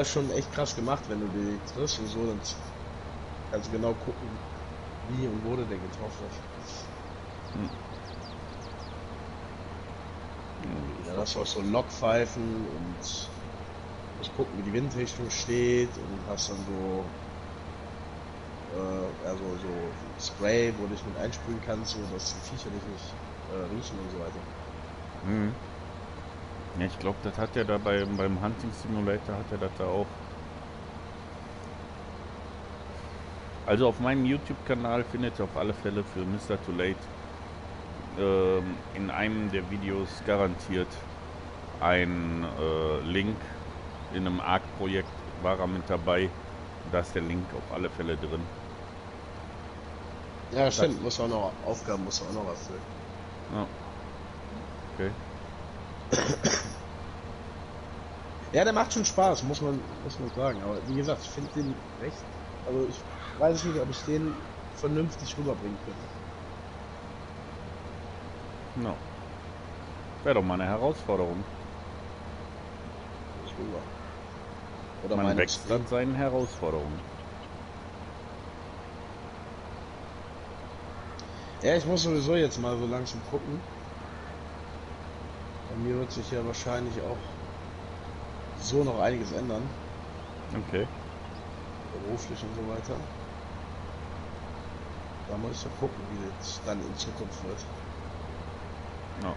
Ist schon echt krass gemacht, wenn du die triffst und so, dann kannst du genau gucken, wie und wo du den getroffen hast. Hm. Ja, das auch so Lokpfeifen und musst gucken, wie die Windrichtung steht und hast dann so äh, also so Spray, wo du dich mit einsprühen kannst, so dass die Viecher dich nicht äh, riechen und so weiter. Mhm. Ja, ich glaube, das hat er da bei, beim Hunting Simulator hat er das da auch. Also auf meinem YouTube-Kanal findet ihr auf alle Fälle für Mr. Too Late ähm, in einem der Videos garantiert ein äh, Link in einem ARC-Projekt war er mit dabei. Da ist der Link auf alle Fälle drin. Ja, stimmt, das muss auch noch Aufgaben muss auch noch erfüllen. Ja. Okay. Ja, der macht schon Spaß, muss man, muss man sagen. Aber wie gesagt, ich finde den recht. Also ich weiß nicht, ob ich den vernünftig rüberbringen könnte. No. Wäre doch mal eine Herausforderung. Rüber. Oder man wächst an seinen Herausforderungen. Ja, ich muss sowieso jetzt mal so langsam gucken. Bei mir wird sich ja wahrscheinlich auch so noch einiges ändern. Okay. Beruflich und so weiter. Da muss ich ja gucken, wie es dann in Zukunft wird. Ja.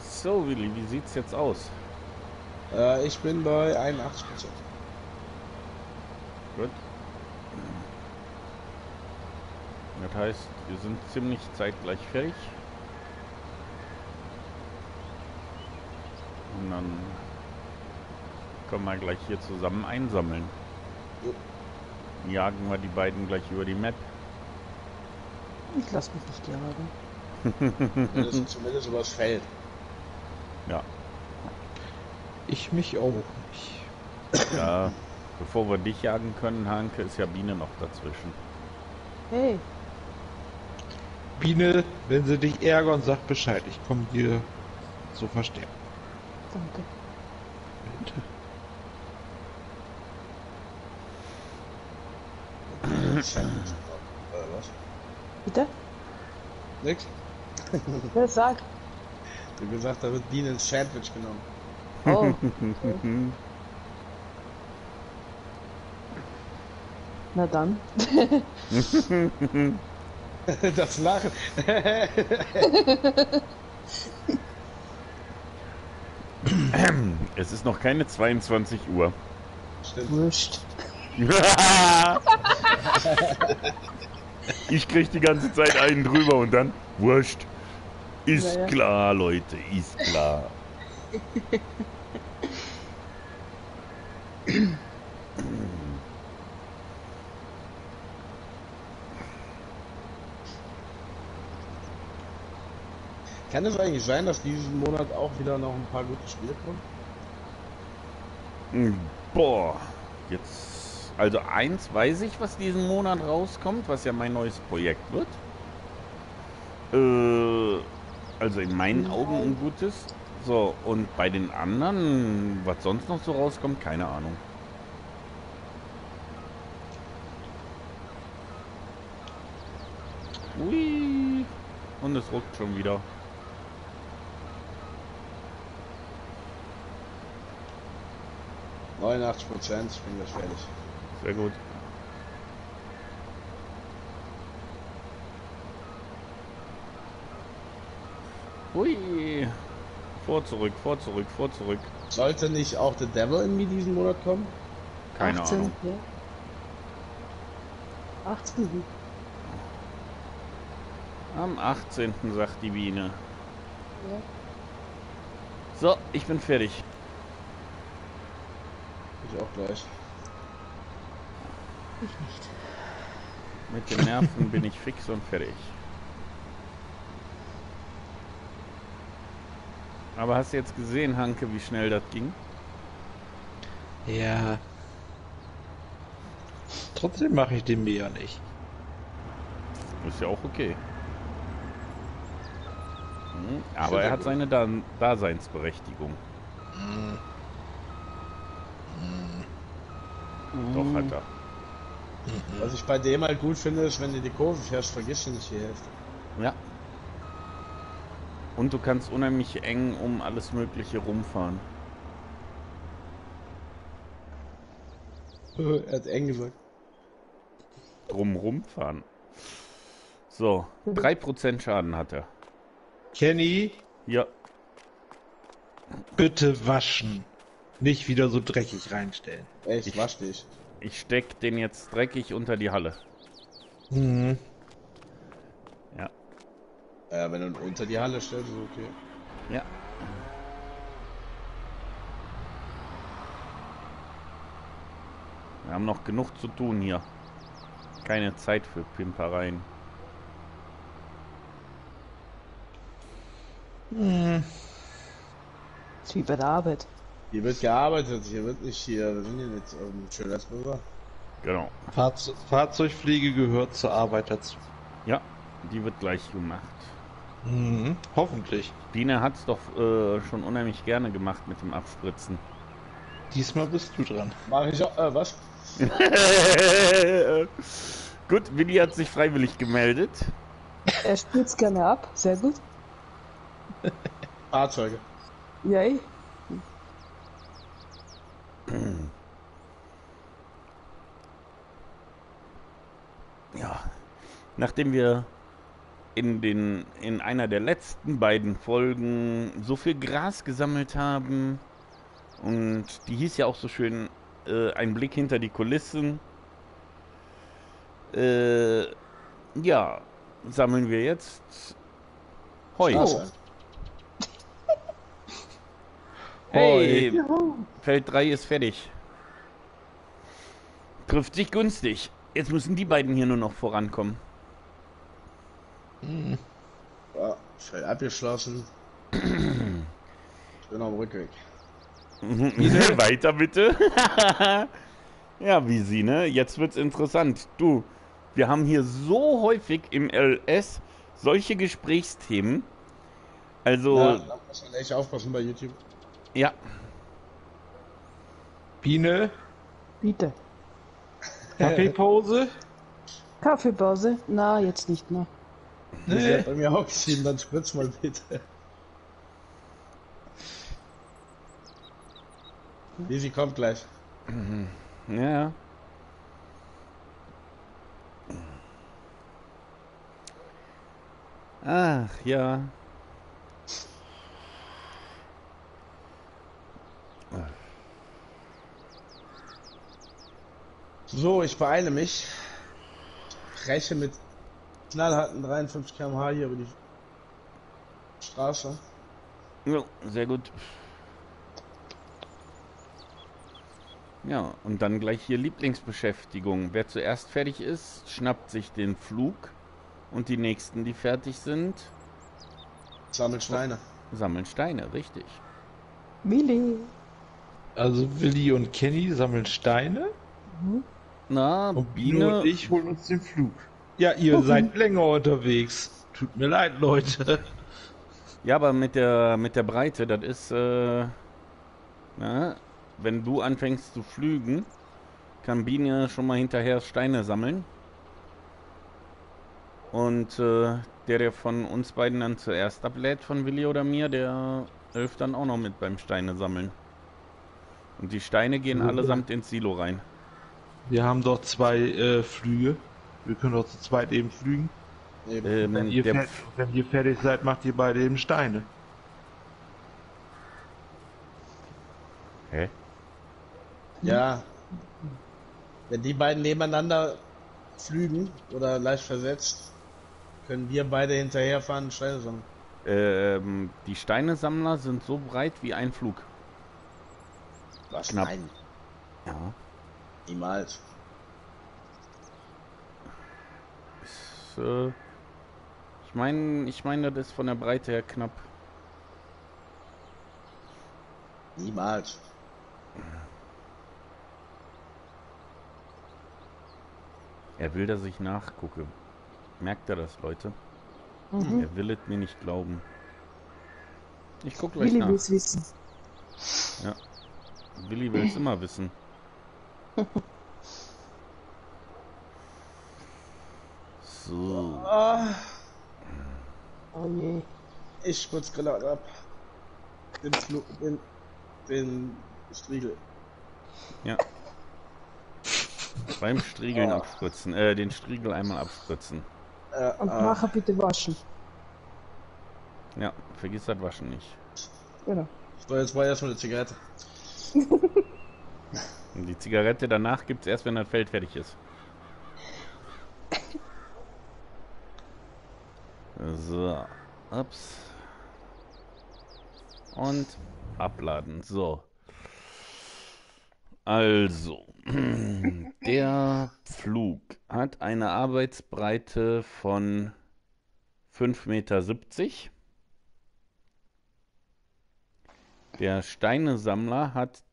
So, Willi, wie sieht's jetzt aus? Äh, ich bin bei 81 Prozent. Gut. Das heißt, wir sind ziemlich zeitgleich fertig. Und dann können wir gleich hier zusammen einsammeln. Jagen wir die beiden gleich über die Map. Ich lasse mich nicht jagen. zumindest, zumindest übers Feld. Ja. Ich mich auch nicht. Ja. Bevor wir dich jagen können, Hanke, ist ja Biene noch dazwischen. Hey. Biene, wenn sie dich ärgern, sag Bescheid. Ich komme dir so verstärken. Danke. Bitte. was? Bitte? Nix? Wer sagt? Du gesagt, da wird Biene ins Sandwich genommen. Oh. Okay. Na dann. das Lachen. es ist noch keine 22 Uhr. Stimmt. Wurscht. ich krieg die ganze Zeit einen drüber und dann wurscht. Ist naja. klar, Leute, ist klar. Kann es eigentlich sein, dass diesen Monat auch wieder noch ein paar gute Spiele kommen? Hm, boah, jetzt. Also eins weiß ich, was diesen Monat rauskommt, was ja mein neues Projekt wird. Äh, also in meinen Augen ein gutes. So, und bei den anderen, was sonst noch so rauskommt, keine Ahnung. Ui. Und es ruckt schon wieder. 89 Prozent, ich bin gleich fertig. Sehr gut. Hui. Vor zurück, vor zurück, vor zurück. Sollte nicht auch The Devil in mir diesen Monat kommen? Keine 18, Ahnung. Ja. 18. Am 18. sagt die Biene. Ja. So, ich bin fertig. Ich auch gleich. Ich nicht. Mit den Nerven bin ich fix und fertig. Aber hast du jetzt gesehen, Hanke, wie schnell das ging? Ja. Trotzdem mache ich den mir ja nicht. Ist ja auch okay. Mhm, Aber er hat seine da Daseinsberechtigung. Doch hat er. Was ich bei dem halt gut finde, ist, wenn du die Kurve fährst, vergisst du nicht die Hälfte. Ja. Und du kannst unheimlich eng um alles Mögliche rumfahren. er hat eng gesagt. Drum rumfahren. So, 3% Schaden hat er. Kenny, Ja, bitte waschen. Nicht wieder so dreckig reinstellen. Echt, Ich- wasch dich. ich steck den jetzt dreckig unter die Halle. Mhm. Ja, Ja, wenn du ihn unter die Halle stellst, ist okay. ja. Wir haben noch genug zu tun hier. Keine Zeit für Pimpereien. Das ist wie bei der Arbeit. Hier wird gearbeitet, hier wird nicht hier, wir sind hier nicht ähm, Schönheitsbürger. Genau. Fahrze Fahrzeugpflege gehört zur Arbeit dazu. Ja, die wird gleich gemacht. Mhm. Hoffentlich. Biene hat's doch äh, schon unheimlich gerne gemacht mit dem Abspritzen. Diesmal bist du dran. Mach ich auch, äh, was? Gut, Willi hat sich freiwillig gemeldet. Er spritzt gerne ab. Sehr gut. Fahrzeuge. Yay. Ja, nachdem wir in den in einer der letzten beiden Folgen so viel Gras gesammelt haben und die hieß ja auch so schön äh, ein Blick hinter die Kulissen. Äh, ja, sammeln wir jetzt Heu. Straße. Hey, Juhu. Feld 3 ist fertig. Trifft sich günstig. Jetzt müssen die beiden hier nur noch vorankommen. Ja, Feld abgeschlossen. Ich bin am Rückweg. Weiter bitte. ja, wie sie, ne? Jetzt wird's interessant. Du, wir haben hier so häufig im LS solche Gesprächsthemen. Also, Ja, ja. da muss man echt aufpassen bei YouTube. Biene, Bitte. Kaffeepause? Kaffeepause? Na, jetzt nicht mehr. Sie hat bei mir auch geschrieben, dann spritz mal bitte. Lisi kommt gleich. Ja. Ach, ja. So, ich beeile mich. Breche mit knallharten 53 km/h hier über die Straße. Ja, sehr gut. Ja, und dann gleich hier Lieblingsbeschäftigung. Wer zuerst fertig ist, schnappt sich den Flug und die nächsten, die fertig sind, Sammelt Steine. sammeln Steine, richtig. Willi. Also Willi und Kenny sammeln Steine Na, und Biene, und ich holen uns den Flug. Ja, ihr seid länger unterwegs. Tut mir leid, Leute. ja, aber mit der mit der Breite, das ist, äh, na, wenn du anfängst zu flügen, kann Biene schon mal hinterher Steine sammeln. Und äh, der, der von uns beiden dann zuerst ablädt, von Willi oder mir, der hilft dann auch noch mit beim Steine sammeln. Und die Steine gehen allesamt ins Silo rein. Wir haben doch zwei äh, Flüge. Wir können doch zu zweit eben flügen. Eben. Ähm, Wenn ihr, der, fertig, wenn ihr fertig seid, macht ihr beide eben Steine. hä? Ja. Wenn die beiden nebeneinander flügen oder leicht versetzt, können wir beide hinterherfahren und Steine sammeln. Ähm, die Steinesammler sind so breit wie ein Flug. Was? Knapp. Nein, Ja. niemals. Äh, ich meine, ich meine, das ist von der Breite her knapp. Niemals. Er will, dass ich nachgucke. Merkt er das, Leute? Mhm. Er will es mir nicht glauben. Ich guck gleich Willi nach. will's wissen. Willi will es immer wissen. So. Ah, Oh je. ich spritz gerade ab. Den, Flu den, den Striegel. Ja. Beim Striegeln Oh. abspritzen. Äh, den Striegel einmal abspritzen. Äh, Und ah, nachher bitte waschen. Ja, vergiss das Waschen nicht. Genau. so, jetzt war erstmal eine Zigarette. Und die Zigarette danach gibt's erst, wenn das Feld fertig ist. So. Ups. Und abladen. So. Also. Der Flug hat eine Arbeitsbreite von 5,70 Meter. Der Steinesammler hat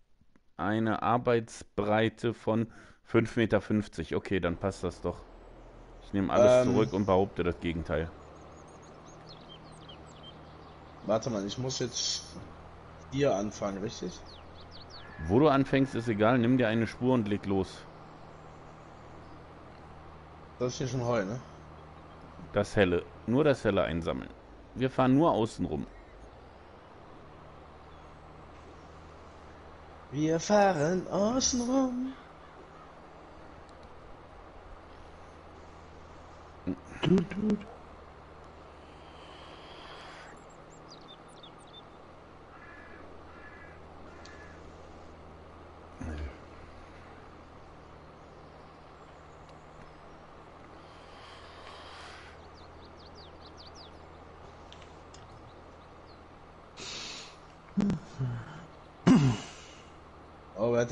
eine Arbeitsbreite von 5,50 Meter. Okay, dann passt das doch. Ich nehme alles Ähm. zurück und behaupte das Gegenteil. Warte mal, ich muss jetzt hier anfangen, richtig? Wo du anfängst, ist egal. Nimm dir eine Spur und leg los. Das ist hier schon Heu, ne? Das Helle. Nur das Helle einsammeln. Wir fahren nur außen rum. Wir fahren außen rum. Tut, tut.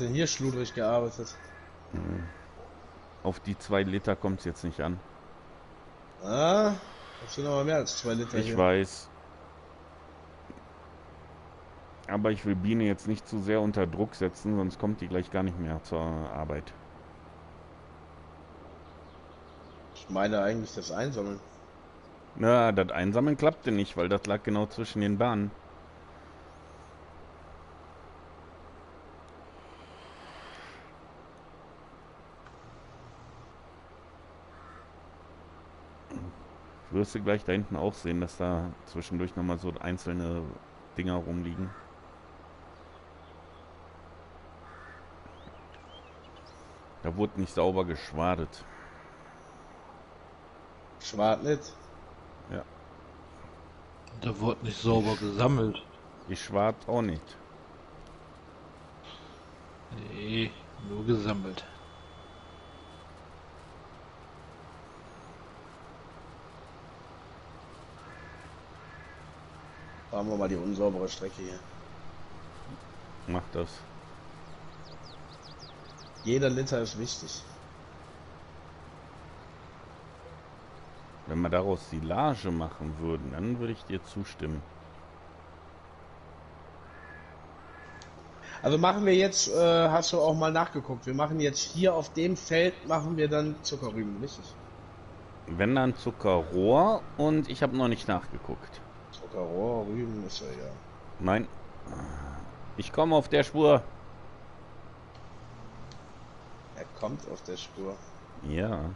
Hat denn hier schludrig gearbeitet? Auf die zwei Liter kommt es jetzt nicht an. Ah, das sind aber mehr als zwei Liter Ich hier. weiß. Aber ich will Biene jetzt nicht zu sehr unter Druck setzen, sonst kommt die gleich gar nicht mehr zur Arbeit. Ich meine eigentlich das Einsammeln. Na, das Einsammeln klappte nicht, weil das lag genau zwischen den Bahnen. Wirst du gleich da hinten auch sehen, dass da zwischendurch nochmal so einzelne Dinger rumliegen. Da wurde nicht sauber geschwadet. Schwart nicht. Da wurde nicht sauber gesammelt. Geschwart auch nicht. Nee, nur gesammelt. Fahren wir mal die unsaubere Strecke hier. Mach das. Jeder Liter ist wichtig. Wenn wir daraus Silage machen würden, dann würde ich dir zustimmen. Also machen wir jetzt, äh, hast du auch mal nachgeguckt, wir machen jetzt hier auf dem Feld, machen wir dann Zuckerrüben, richtig? Wenn dann Zuckerrohr und ich habe noch nicht nachgeguckt. Zuckerrohr, Rüben ist ja egal. Nein. Ich komme auf der Spur. Er kommt auf der Spur. Ja.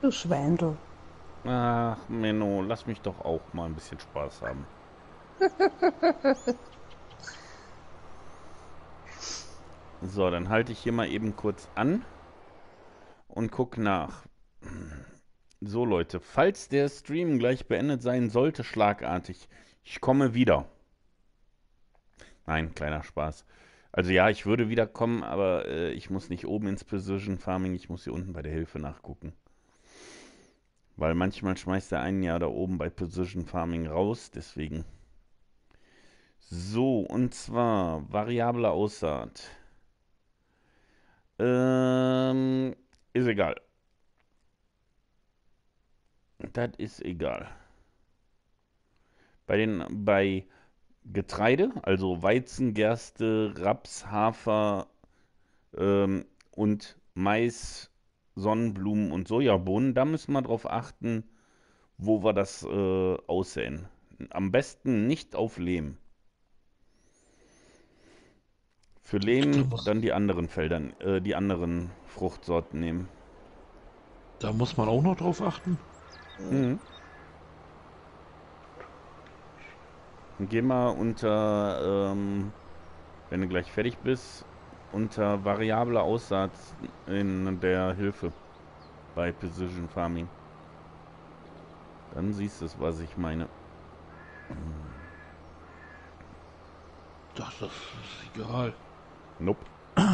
Du Schweindel. Ach, Menno, lass mich doch auch mal ein bisschen Spaß haben. So, dann halte ich hier mal eben kurz an und guck nach. So, Leute, falls der Stream gleich beendet sein sollte, schlagartig, ich komme wieder. Nein, kleiner Spaß. Also ja, ich würde wiederkommen, aber äh, ich muss nicht oben ins Precision Farming, ich muss hier unten bei der Hilfe nachgucken. Weil manchmal schmeißt der einen ja da oben bei Precision Farming raus, deswegen. So, und zwar variable Aussaat. Ähm, ist egal. Das ist egal. Bei den, bei Getreide, also Weizen, Gerste, Raps, Hafer ähm, und Mais, Sonnenblumen und Sojabohnen, da müssen wir drauf achten, wo wir das äh, aussäen. Am besten nicht auf Lehm. Für Lehnen dann die anderen Felder, äh, die anderen Fruchtsorten nehmen. Da muss man auch noch drauf achten. Mhm. Geh mal unter, ähm, wenn du gleich fertig bist, unter variable Aussaat in der Hilfe bei Precision Farming. Dann siehst du es, was ich meine. Das ist egal. Nope.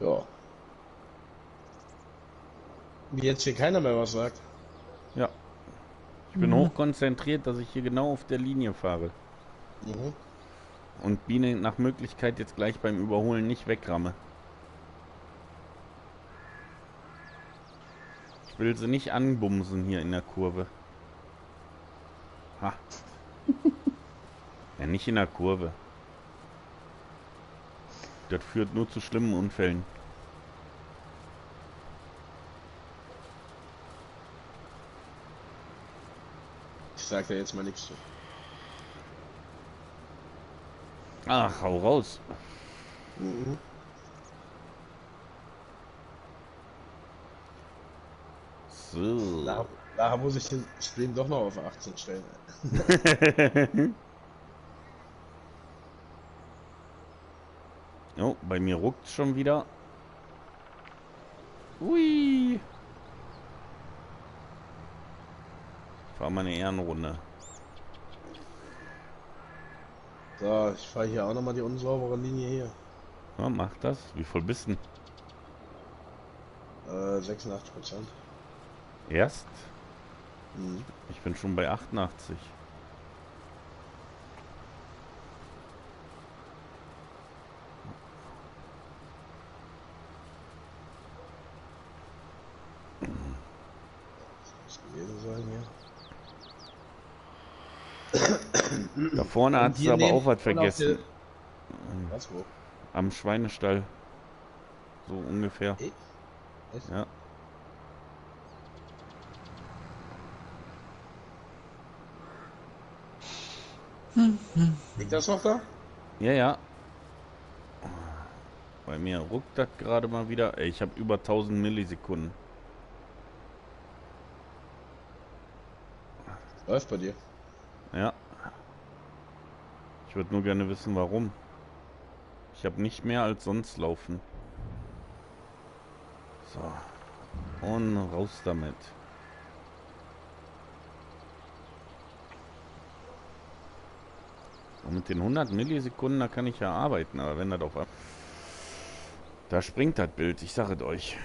Ja. Wie jetzt hier keiner mehr was sagt. Ja. Ich bin hoch konzentriert, dass ich hier genau auf der Linie fahre. Mhm. Und Biene nach Möglichkeit jetzt gleich beim Überholen nicht wegramme. Ich will sie nicht anbumsen hier in der Kurve. Ha. ja, nicht in der Kurve. Das führt nur zu schlimmen Unfällen. Sag da jetzt mal nichts zu. Ach, hau raus. Mhm. So. Da, daher muss ich den Stream doch noch auf 18 stellen. Oh, bei mir ruckt schon wieder. Ui. Fahr mal eine Ehrenrunde. So, ich fahre hier auch nochmal die unsaubere Linie hier. Ja, mach das. Wie voll bist du? Äh, 86 Prozent. Erst? Mhm. Ich bin schon bei 88. Das muss gewesen sein hier. Da vorne hat sie hier aber auch was vergessen. Was, wo? Am Schweinestall. So ungefähr. Echt? Ja. Liegt das noch da? Ja, ja. Bei mir ruckt das gerade mal wieder. Ey, ich habe über 1000 Millisekunden. Läuft bei dir. Ja. Ich würde nur gerne wissen, warum. Ich habe nicht mehr als sonst laufen. So. Und raus damit. Und mit den 100 Millisekunden, da kann ich ja arbeiten, aber wenn das auf... Da springt das Bild, ich sage es euch.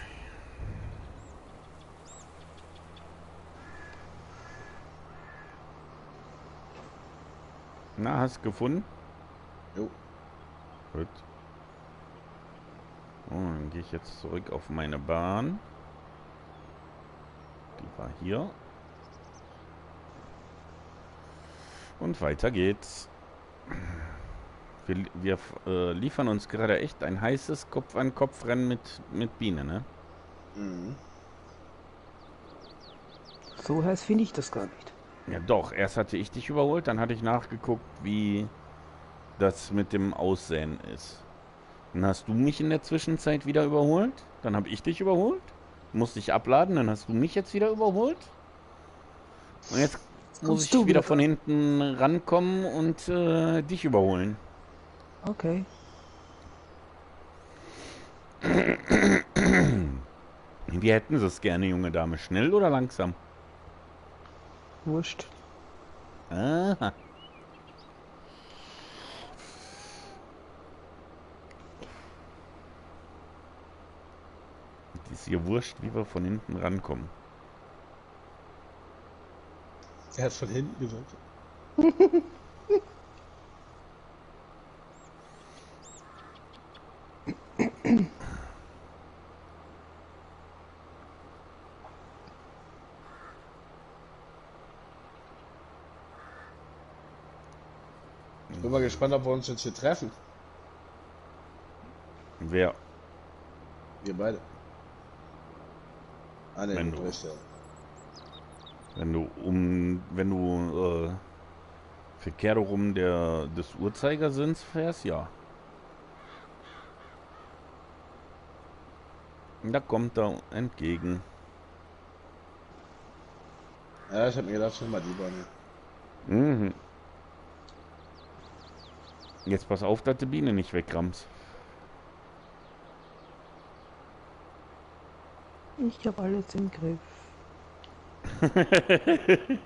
Na, hast gefunden? Jo. Gut. Oh, dann gehe ich jetzt zurück auf meine Bahn. Die war hier. Und weiter geht's. Wir, wir äh, liefern uns gerade echt ein heißes Kopf-an-Kopf-Rennen mit, mit Biene, ne? Mhm. So heiß finde ich das gar nicht. Ja doch, erst hatte ich dich überholt, dann hatte ich nachgeguckt, wie das mit dem Aussäen ist. Dann hast du mich in der Zwischenzeit wieder überholt, dann habe ich dich überholt, musste ich abladen, dann hast du mich jetzt wieder überholt. Und jetzt muss ich du wieder wieder von hinten rankommen und äh, dich überholen. Okay. Wie hätten sie es gerne, junge Dame? Schnell oder langsam? Wurscht. Aha. Die ist ihr wurscht, wie wir von hinten rankommen. Er hat von hinten gesagt. aber gespannt, ob wir uns jetzt hier treffen. Wer? Wir beide. Ah, ne, Wenn du. Wenn du um, wenn du äh, verkehrt rum der des Uhrzeigersinns fährst, ja. Da kommt er entgegen. Ja, ich hab mir gedacht, schon mal die Bahn. Mhm. Jetzt pass auf, dass die Biene nicht wegrammst. Ich habe alles im Griff.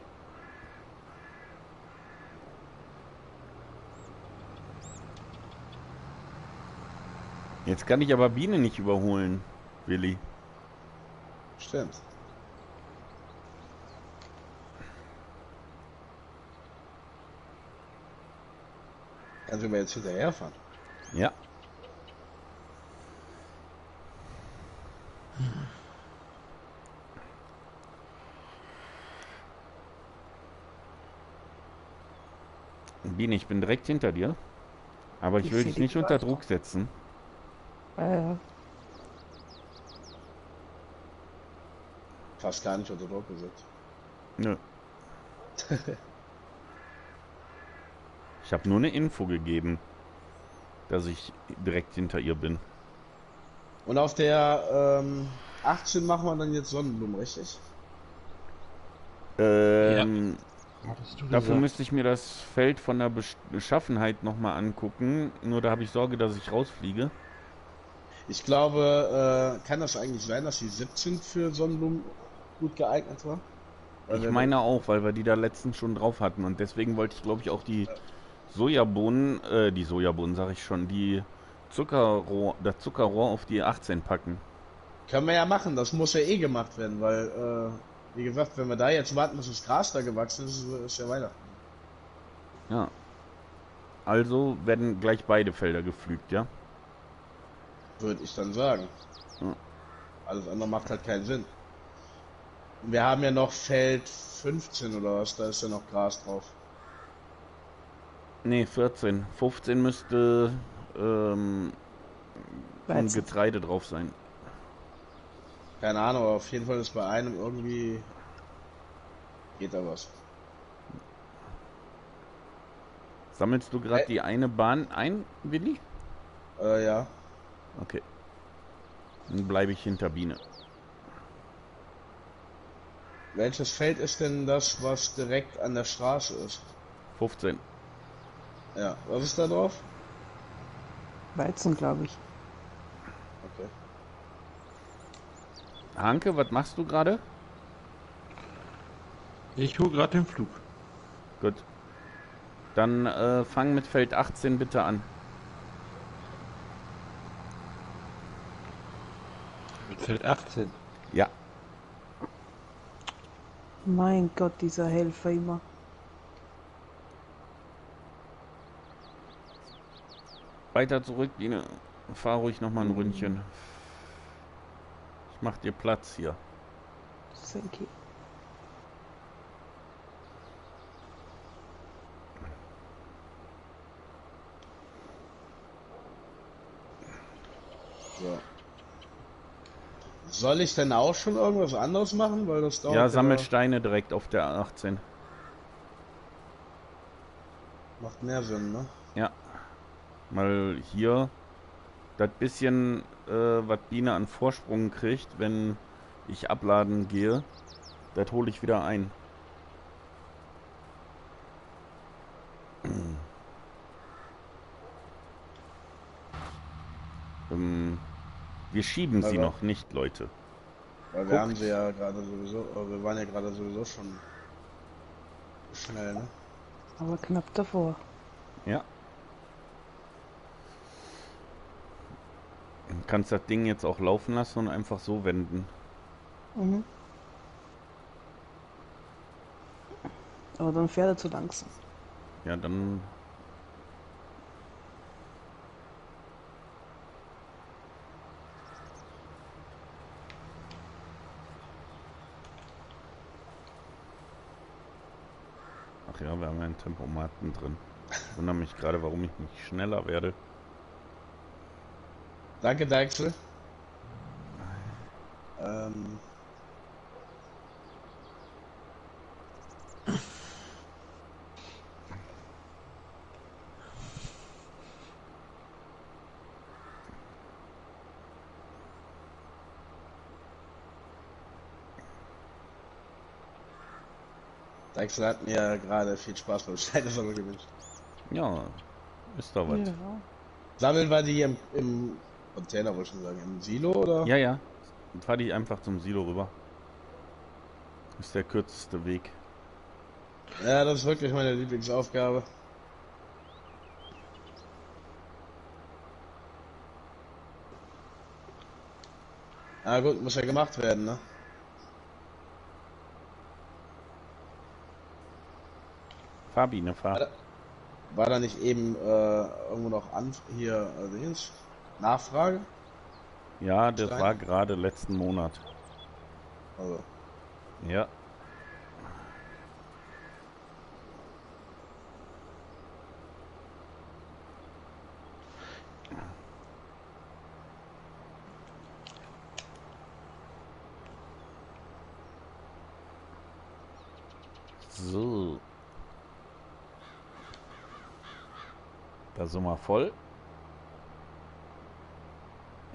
Jetzt kann ich aber Biene nicht überholen, Willi. Stimmt. Kannst du mir jetzt hinterherfahren? Ja. Biene, ich bin direkt hinter dir. Aber ich Ich will dich nicht unter. Druck setzen. Ja. Fast gar nicht unter Druck gesetzt. Nö. Ich habe nur eine Info gegeben, dass ich direkt hinter ihr bin. Und auf der ähm, 18 machen wir dann jetzt Sonnenblumen, richtig? Ähm, du Dafür müsste ich mir das Feld von der Besch- Beschaffenheit nochmal angucken. Nur da habe ich Sorge, dass ich rausfliege. Ich glaube, äh, kann das eigentlich sein, dass die 17 für Sonnenblumen gut geeignet war? Weil Ich meine auch, weil wir die da letztens schon drauf hatten. Und deswegen wollte ich, glaube ich, auch die Sojabohnen, äh, die Sojabohnen sage ich schon, die Zuckerrohr, das Zuckerrohr auf die 18 packen. Können wir ja machen, das muss ja eh gemacht werden, weil, äh, wie gesagt, wenn wir da jetzt warten, bis das Gras da gewachsen ist, ist, ja Weihnachten. Ja. Also werden gleich beide Felder gepflügt, ja? Würde ich dann sagen. Ja. Alles andere macht halt keinen Sinn. Wir haben ja noch Feld 15 oder was, da ist ja noch Gras drauf. Nee, 14. 15 müsste ähm, ein. Getreide drauf sein. Keine Ahnung, aber auf jeden Fall ist bei einem irgendwie geht da was. Sammelst du gerade die eine Bahn ein, Willi? Äh, ja. Okay. Dann bleibe ich hinter Biene. Welches Feld ist denn das, was direkt an der Straße ist? 15. Ja, was ist da drauf? Weizen, glaube ich. Okay. Hanke, was machst du gerade? Ich hole gerade den Flug. Gut. Dann äh, fang mit Feld 18 bitte an. Mit Feld 18. Ja. Mein Gott, dieser Helfer immer. Weiter zurück, Biene. Fahr ruhig noch mal ein Ründchen. Ich mach dir Platz hier. Thank you. So. Soll ich denn auch schon irgendwas anderes machen? Weil das dauert. Ja, sammel Steine direkt auf der 18. Macht mehr Sinn, ne? Ja. Mal hier das bisschen, äh, was Biene an Vorsprung kriegt, wenn ich abladen gehe, das hole ich wieder ein. ähm, wir schieben sie Aber- noch nicht, Leute. Weil wir haben sie ja gerade sowieso, äh, wir waren ja gerade sowieso schon schnell, ne? Aber knapp davor. Ja. Kannst das Ding jetzt auch laufen lassen und einfach so wenden. Mhm. Aber dann fährt er zu langsam. Ja, dann. Ach ja, wir haben ja einen Tempomaten drin. Ich wundere mich gerade, warum ich nicht schneller werde. Danke, Deichsel. Ähm, Deichsel hat mir gerade viel Spaß beim Steinesammeln gewünscht. Ja, ist doch was. Ja. Sammeln war die im, im Container, wollte ich schon sagen, im Silo oder? Ja, ja. Dann fahr dich einfach zum Silo rüber. Ist der kürzeste Weg. Ja, das ist wirklich meine Lieblingsaufgabe. Ah gut, muss ja gemacht werden, ne? Fahrbiene, fahr. War da nicht eben äh, irgendwo noch an hier äh, Dingens? Nachfrage? Ja, das Stein? war gerade letzten Monat. Also, Ja. So. Da sind wir voll.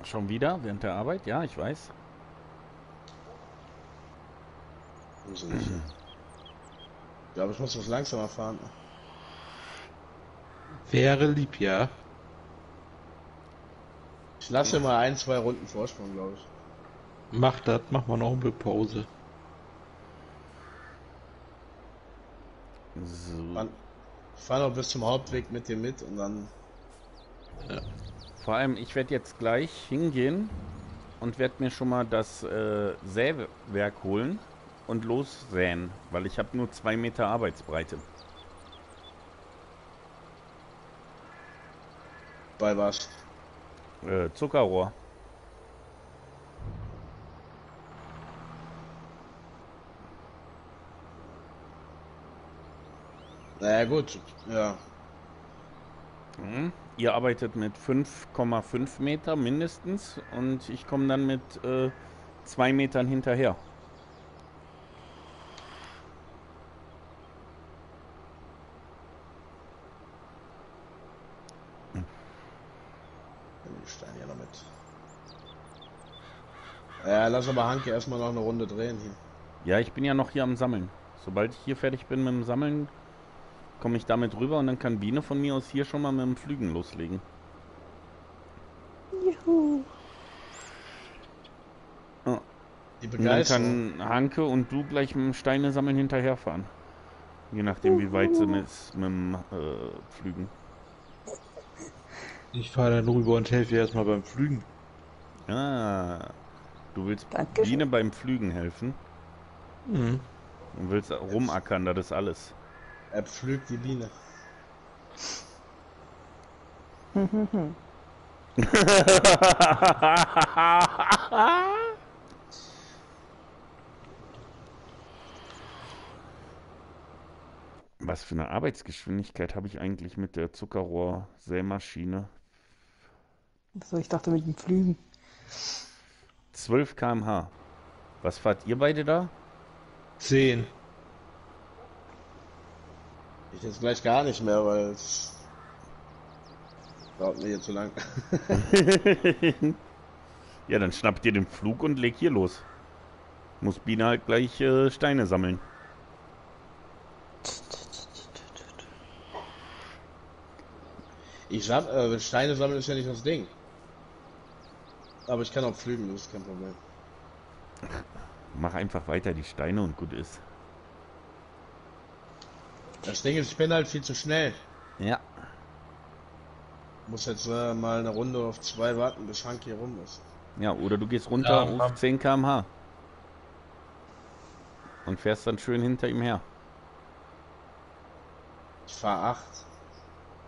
Schon wieder während der Arbeit? Ja, ich weiß. nicht. Ja, aber ich muss was langsamer fahren. Wäre lieb, ja. Ich lasse mal ein, zwei Runden Vorsprung, glaube ich. Mach das, mach mal noch eine Pause. So. Fahre noch bis zum Hauptweg mit dir mit und dann. Vor allem, ich werde jetzt gleich hingehen und werde mir schon mal das äh, Sägewerk holen und lossäen, weil ich habe nur zwei Meter Arbeitsbreite. Bei was? Äh, Zuckerrohr. Naja, gut. Ja. Mhm. Ihr arbeitet mit 5,5 Meter mindestens und ich komme dann mit äh, zwei Metern hinterher. Mit. Ja, lass aber Hanke erstmal noch eine Runde drehen hier. Ja, ich bin ja noch hier am Sammeln. Sobald ich hier fertig bin mit dem Sammeln, komme ich damit rüber und dann kann Biene von mir aus hier schon mal mit dem Flügen loslegen. Juhu. Die Und dann kann Hanke und du gleich mit dem Steine sammeln hinterherfahren. Je nachdem, wie weit sie ist mit dem äh, Flügen. Ich fahre dann rüber und helfe dir erstmal beim Flügen. Ah, du willst Dankeschön. Biene beim Flügen helfen Mhm. und willst rumackern, das ist alles. Er pflügt die Biene. Was für eine Arbeitsgeschwindigkeit habe ich eigentlich mit der Zuckerrohr-Sämaschine? So, ich dachte mit dem Flügen. 12 km/h. Was fahrt ihr beide da? Zehn. Ich jetzt gleich gar nicht mehr, weil es dauert mir hier zu lang. ja, dann schnappt ihr den Flug und legt hier los. Muss Biene halt gleich äh, Steine sammeln. Ich sag, äh, Steine sammeln ist ja nicht das Ding. Aber ich kann auch pflügen, das ist kein Problem. Mach einfach weiter die Steine und gut ist. Das Ding ist, ich bin halt viel zu schnell. Ja. Muss jetzt äh, mal eine Runde auf zwei warten, bis Hank hier rum ist. Ja, oder du gehst runter Ja, auf mach- 10 km/h. Und fährst dann schön hinter ihm her. Ich fahre acht.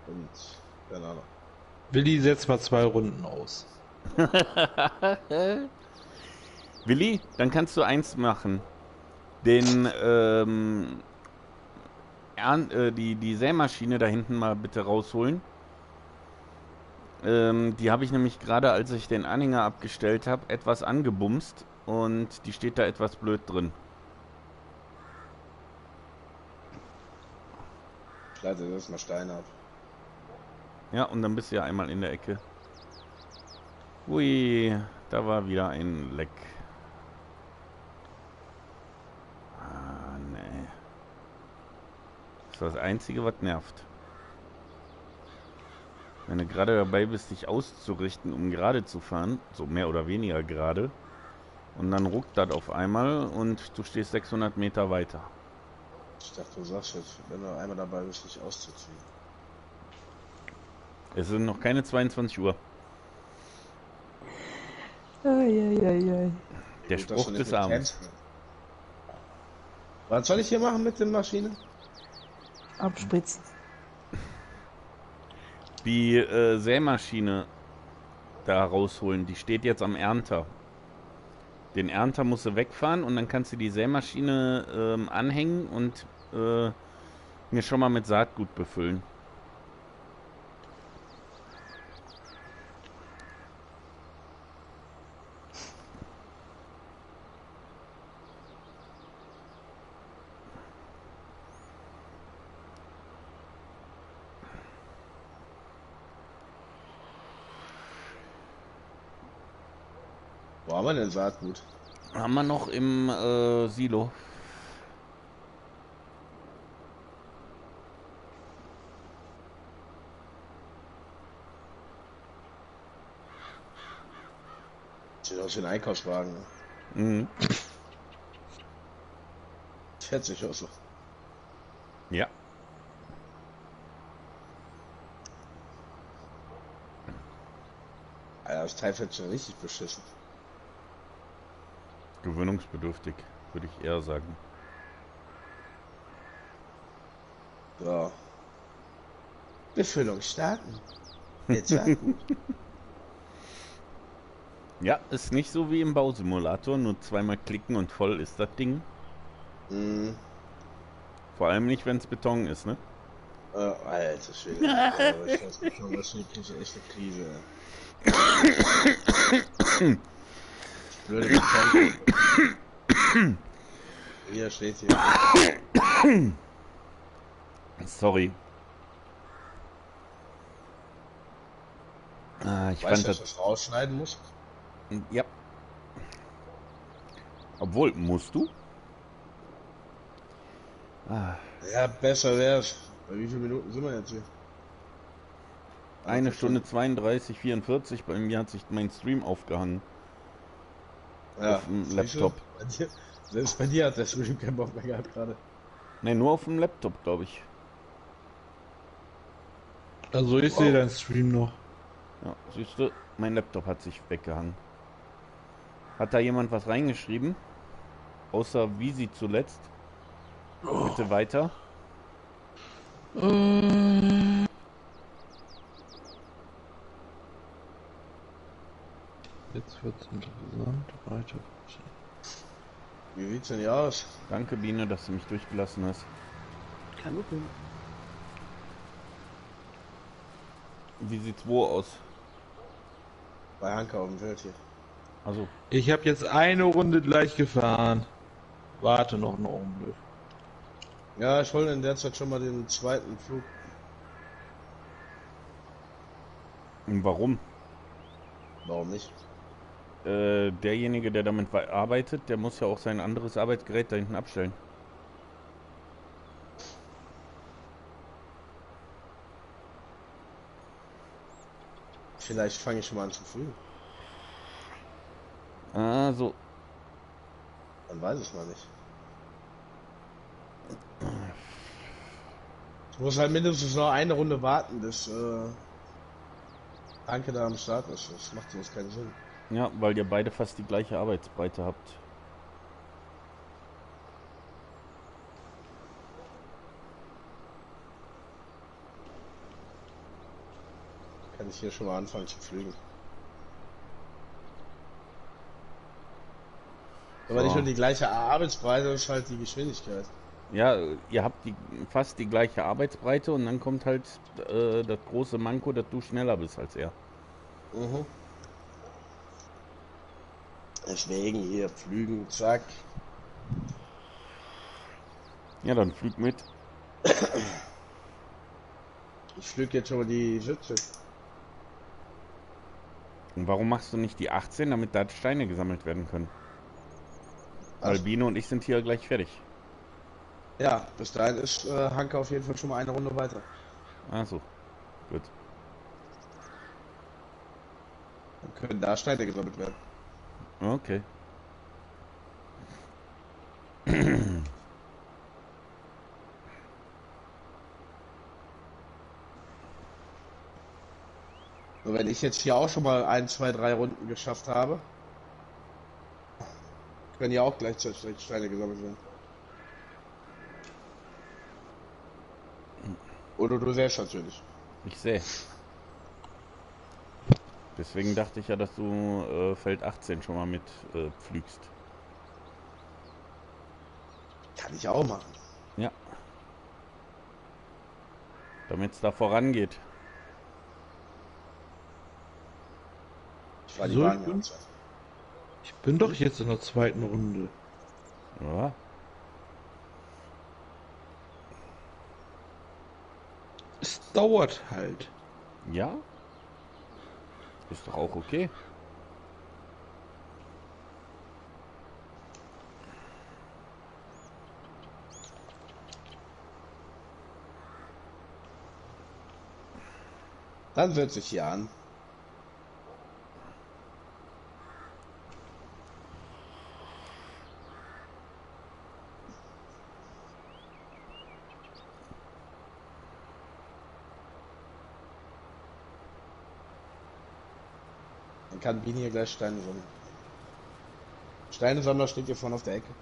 Und keine Ahnung. Willi setzt mal zwei Runden aus. Willi, dann kannst du eins machen. Den, ähm, Ern äh, die, die Sämaschine da hinten mal bitte rausholen. Ähm, die habe ich nämlich gerade, als ich den Anhänger abgestellt habe, etwas angebumst und die steht da etwas blöd drin. Ich leite das mal Steine ab. Ja, und dann bist du ja einmal in der Ecke. Ui, da war wieder ein Leck. Ah, nee. Das ist das Einzige, was nervt. Wenn du gerade dabei bist, dich auszurichten, um gerade zu fahren, so mehr oder weniger gerade, und dann ruckt das auf einmal und du stehst 600 Meter weiter. Ich dachte, du sagst jetzt, wenn du einmal dabei bist, dich auszuziehen. Es sind noch keine 22 Uhr. Eieiei. Der Spruch des Abends. Was soll ich hier machen mit der Maschine? Abspritzen. Die äh, Sämaschine da rausholen, die steht jetzt am Ernter. Den Ernter musst du wegfahren und dann kannst du die Sämaschine ähm, anhängen und äh, mir schon mal mit Saatgut befüllen. Denn Saatgut? Haben wir noch im äh, Silo. Sieht aus wie ein Einkaufswagen. Mhm. Fährt sich auch so. Ja. Alter, das Teil fährt schon richtig beschissen. Gewöhnungsbedürftig, würde ich eher sagen. So. Befüllung starten. Jetzt Saatgut. Ja, ist nicht so wie im Bausimulator, nur zweimal klicken und voll ist das Ding. mm, Vor allem nicht, wenn es Beton ist, ne? äh, alter Schwede. Ich weiß nicht, kriege ich echt eine Krise. Blöde. Hier steht hier. Sorry. Ah, ich Weißt fand du, dass das. ich das rausschneiden muss? Ja. Obwohl, musst du? Ah, Ja, besser wär's. Bei wie vielen Minuten sind wir jetzt hier? eine Stunde 32, 44. Bei mir hat sich mein Stream aufgehangen. Ja, auf dem? Laptop. Bei dir, selbst bei dir hat der Stream keinen Bock mehr gehabt gerade. Ne, nur auf dem Laptop, glaube ich. Also ich sehe deinen Stream noch. Ja, siehst du, mein Laptop hat sich weggehangen. Hat da jemand was reingeschrieben? Außer wie sie zuletzt? Bitte weiter. Jetzt wird's interessant. Weiter. Wie sieht's denn hier aus? Danke, Biene, dass du mich durchgelassen hast. Kein Problem. Wie sieht's wo aus? Bei Hanka auf dem Feld hier. Also, Ich habe jetzt eine Runde gleich gefahren. Warte noch einen Augenblick. Ja, ich hole in der Zeit schon mal den zweiten Flug. warum? Warum nicht? Äh, derjenige, der damit arbeitet, der muss ja auch sein anderes Arbeitsgerät da hinten abstellen. Vielleicht fange ich schon mal an zu fliegen. Also, Man weiß es mal nicht. Ich muss halt mindestens noch eine Runde warten, bis äh, Anke da am Start ist. Das macht sonst keinen Sinn. Ja, weil ihr beide fast die gleiche Arbeitsbreite habt. Kann ich hier schon mal anfangen zu fliegen. Aber So. nicht nur die gleiche Arbeitsbreite, ist halt die Geschwindigkeit. Ja, ihr habt die, fast die gleiche Arbeitsbreite und dann kommt halt äh, das große Manko, dass du schneller bist als er. Mhm. Deswegen hier Flügen, zack. Ja, dann flüg mit. Ich flüge jetzt schon mal die Sitze. Und warum machst du nicht die 18, damit da Steine gesammelt werden können? Albino und ich sind hier gleich fertig. Ja, bis dahin ist äh, Hanke auf jeden Fall schon mal eine Runde weiter. Achso, gut. Dann können da Steine gesammelt werden. Okay. Und wenn ich jetzt hier auch schon mal ein, zwei, drei Runden geschafft habe, können ja auch gleichzeitig Steine gesammelt werden. Oder du selbst natürlich. Ich sehe. Deswegen dachte ich ja, dass du äh, Feld 18 schon mal mit äh, pflügst. Kann ich auch machen. Ja. Damit es da vorangeht. Ich war die So, ich bin-. Ich bin doch jetzt in der zweiten Runde. Ja. Es dauert halt. Ja? Ist doch auch okay. Dann wird sich hier an. Kann Bini hier gleich Steine sammeln. Steinesammler steht hier vorne auf der Ecke.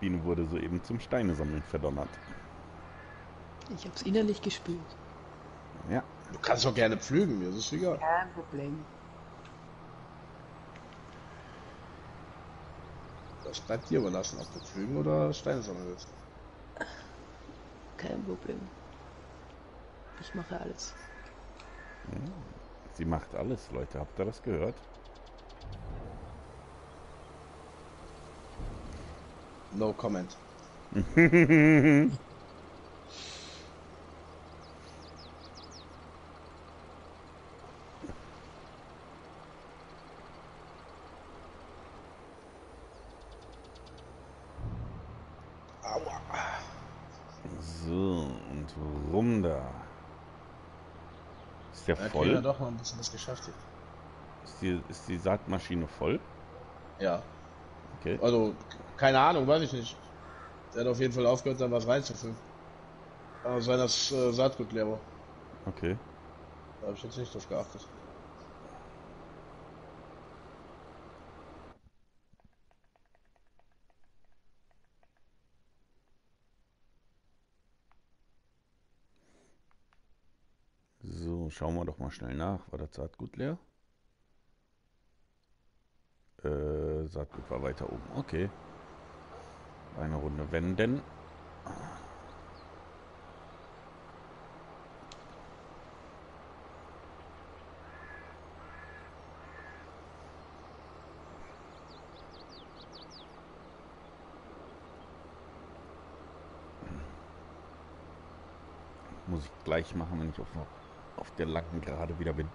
Biene wurde soeben zum Steinesammeln verdonnert. Ich hab's innerlich gespürt. Ja. Du kannst doch gerne pflügen, mir ist es egal. Kein Problem. Das bleibt dir überlassen, ob du pflügen oder Steine sammeln willst. Kein Problem. Ich mache alles. Sie macht alles, Leute. Habt ihr das gehört? No comment. Aua. So, und rum da. Da voll? wir doch noch ein bisschen was geschafft hier. Ist die, ist die Saatmaschine voll? Ja. Okay. Also, keine Ahnung, weiß ich nicht. Der hat auf jeden Fall aufgehört, da was reinzufüllen. Aber sein das äh, Saatgut leer war. Okay. Da habe ich jetzt nicht drauf geachtet. So, schauen wir doch mal schnell nach. War das Saatgut leer? Äh, Saatgut war weiter oben. Okay. Eine Runde wenden. Muss ich gleich machen, wenn ich auf, auf der langen Gerade wieder bin.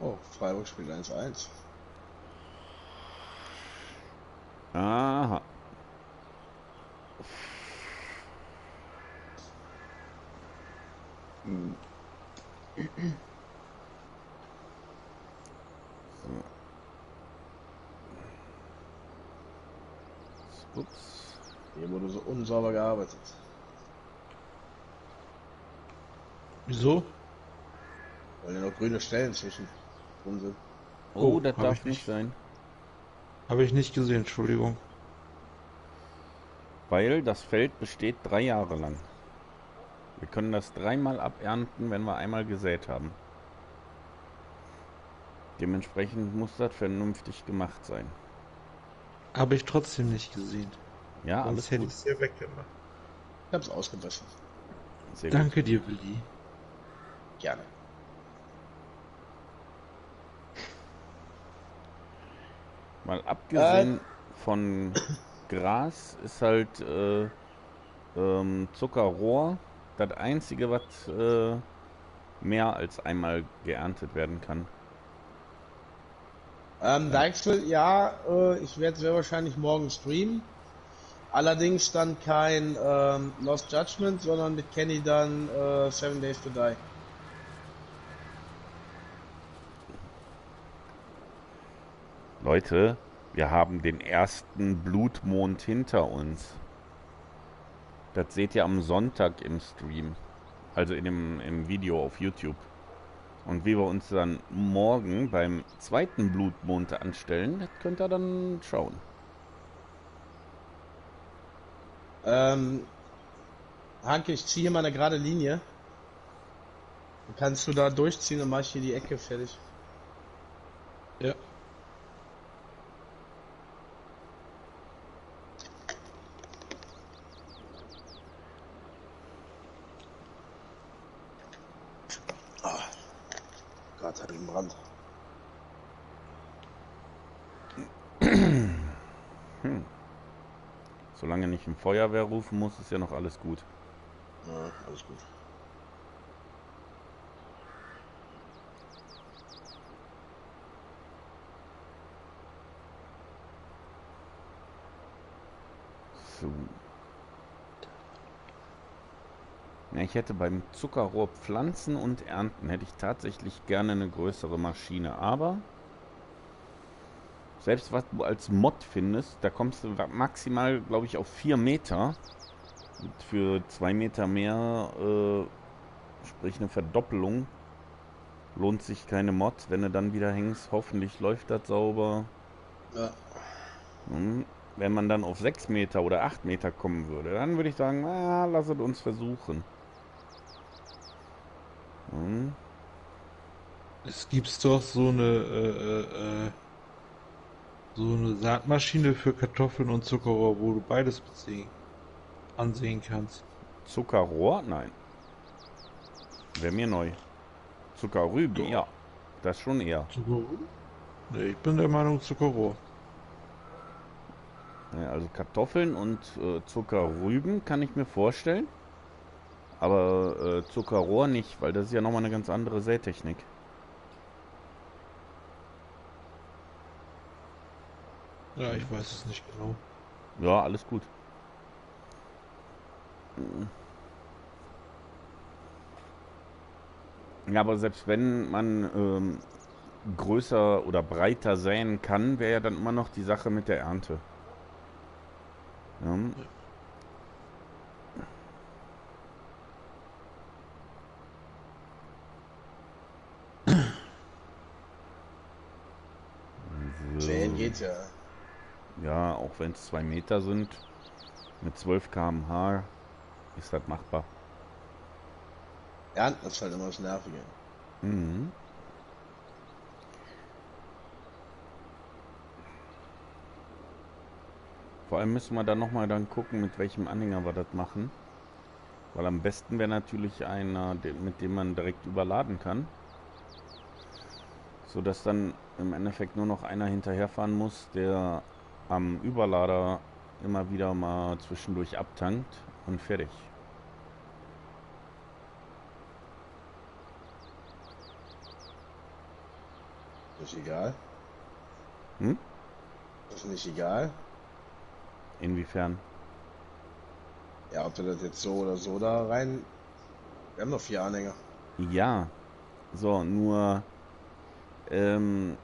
Oh, Freiburg spielt 1-1. Aha. So. Ups. Hier wurde so unsauber gearbeitet. Wieso? Weil ja noch grüne Stellen zwischen drin sind. Oh, Oh, das darf ich nicht nicht. sein. Habe ich nicht gesehen, Entschuldigung. Weil das Feld besteht drei Jahre lang. Wir können das dreimal abernten, wenn wir einmal gesät haben. Dementsprechend muss das vernünftig gemacht sein. Habe ich trotzdem nicht gesehen. Ja, Sonst alles hätte gut. ich es ja weggemacht. Ich hab's ausgewaschen. Sehr gut. Danke dir, Willi. Gerne. Mal abgesehen von Gras ist halt äh, ähm, Zuckerrohr das einzige, was äh, mehr als einmal geerntet werden kann. Ähm, Dijksel, ja, äh, ich werde sehr wahrscheinlich morgen streamen. Allerdings dann kein ähm, Lost Judgment, sondern mit Kenny dann äh, Seven Days to Die. Leute, wir haben den ersten Blutmond hinter uns. Das seht ihr am Sonntag im Stream. Also in dem, im Video auf YouTube. Und wie wir uns dann morgen beim zweiten Blutmond anstellen, das könnt ihr dann schauen. Ähm, Hanke, ich ziehe mal eine gerade Linie. Kannst du da durchziehen und mach ich hier die Ecke fertig. Ja. Gott hat den Brand. Solange nicht ein Feuerwehr rufen muss, ist ja noch alles gut. Ja, alles gut. So. Ja, ich hätte beim Zuckerrohr pflanzen und ernten hätte ich tatsächlich gerne eine größere Maschine, aber selbst was du als Mod findest, da kommst du maximal, glaube ich, auf 4 Meter. Und für 2 Meter mehr, äh, sprich eine Verdoppelung, lohnt sich keine Mod. Wenn du dann wieder hängst, hoffentlich läuft das sauber. Ja. Hm, Wenn man dann auf 6 Meter oder 8 Meter kommen würde, dann würde ich sagen, ah, lasset uns versuchen. Hm, Es gibt doch so eine äh, äh, äh, so eine Saatmaschine für Kartoffeln und Zuckerrohr, wo du beides besehen, ansehen kannst. Zuckerrohr? Nein. Wäre mir neu. Zuckerrüben? Ja. Ja. Das schon eher. Zuckerrohr? Nee, ich bin der Meinung Zuckerrohr. Ja, also Kartoffeln und äh, Zuckerrüben kann ich mir vorstellen. Aber äh, Zuckerrohr nicht, weil das ist ja nochmal eine ganz andere Sätechnik. Ja, ich weiß es nicht genau. Ja, alles gut. Ja, aber selbst wenn man ähm, größer oder breiter säen kann, wäre ja dann immer noch die Sache mit der Ernte. Ja. So. Säen geht ja. Ja, auch wenn es zwei Meter sind, mit 12 km/h ist das machbar. Ernten ist halt immer das Nervige. Mhm. Vor allem müssen wir dann nochmal dann gucken, mit welchem Anhänger wir das machen. Weil am besten wäre natürlich einer, mit dem man direkt überladen kann. So dass dann im Endeffekt nur noch einer hinterherfahren muss, der am Überlader immer wieder mal zwischendurch abtankt und fertig. Ist egal. Hm? Ist nicht egal. Inwiefern? Ja, ob du das jetzt so oder so da rein. Wir haben noch vier Anhänger. Ja, so, nur ähm,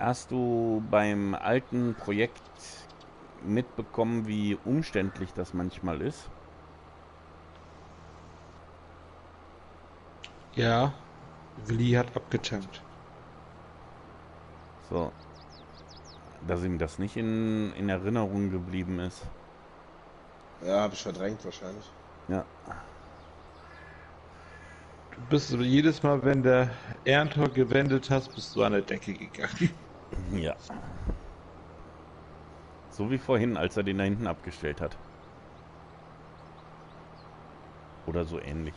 hast du beim alten Projekt mitbekommen, wie umständlich das manchmal ist? Ja, Willi hat abgetankt. So, dass ihm das nicht in, in Erinnerung geblieben ist. Ja, habe ich verdrängt wahrscheinlich. Ja. Du bist jedes Mal, wenn der Erntor gewendet hast, bist du an der Decke gegangen. Ja. So wie vorhin, als er den da hinten abgestellt hat. Oder so ähnlich.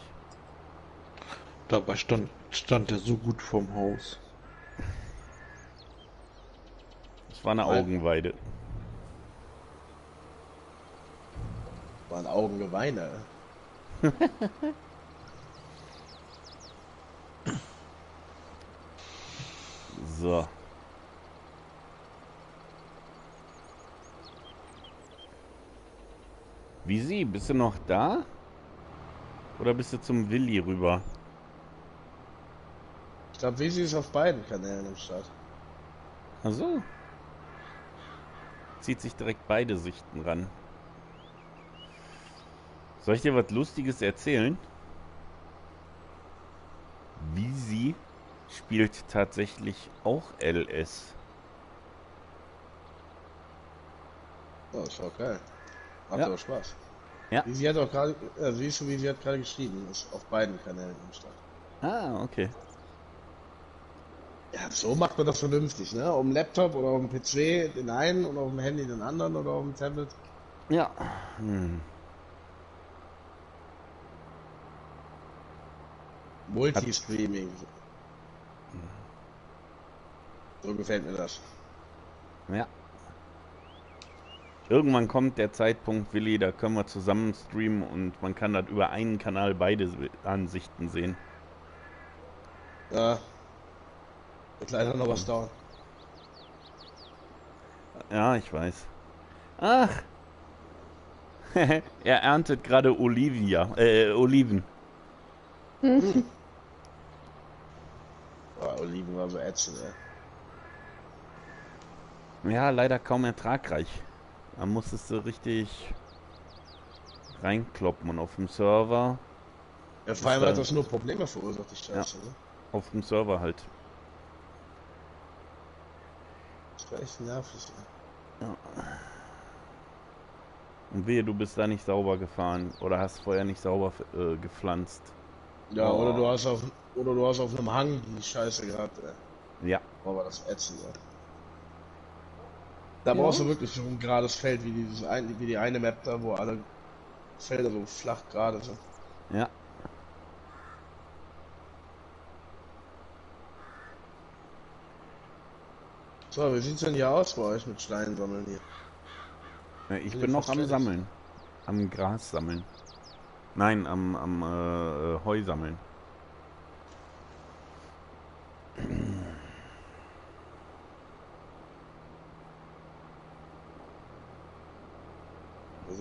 Dabei stand, stand er so gut vorm Haus. Das war eine Weil- Augenweide. War ein Augengeweine. So. Wie sie? Bist du noch da? Oder bist du zum Willi rüber? Ich glaube, Visi ist auf beiden Kanälen im Start. Ach so. Zieht sich direkt beide Sichten ran. Soll ich dir was Lustiges erzählen? Visi spielt tatsächlich auch LS. Oh, ist auch geil. Macht Ja. aber Spaß. Ja. Visi hat auch gerade, äh, siehst du, Visi hat gerade geschrieben, ist auf beiden Kanälen im Start. Ah, okay. Ja, so macht man das vernünftig, ne? Auf dem Laptop oder auf dem PC den einen und auf dem Handy den anderen oder auf dem Tablet. Ja. Hm. Multistreaming. So gefällt mir das. Ja. Irgendwann kommt der Zeitpunkt, Willi, da können wir zusammen streamen und man kann das über einen Kanal beide Ansichten sehen. Ja. Wird leider noch was dauern. Ja, ich weiß. Ach. er erntet gerade Olivia, äh, Oliven. Oh, Oliven war so ätzend, ey. Ja, leider kaum ertragreich. Da musstest du richtig reinkloppen und auf dem Server, Ja, vor allem hat das nur Probleme verursacht, die Scheiße, ne? auf dem Server halt. Das war echt nervig, ey. Und wehe, du bist da nicht sauber gefahren oder hast vorher nicht sauber äh, gepflanzt. Ja, Oh. oder du hast auf oder du hast auf einem Hang die Scheiße gehabt, ey. Ja, war das ätzend, ey. Da Ja. brauchst du wirklich so ein gerades Feld wie dieses ein, wie die eine Map da, wo alle Felder so flach gerade sind. ja. So, wie sieht's denn hier aus bei euch mit Steinen sammeln hier? Ja, Ich Bin bin noch am fertig. Sammeln. Am Gras sammeln. Nein, am, am äh, äh, Heu sammeln.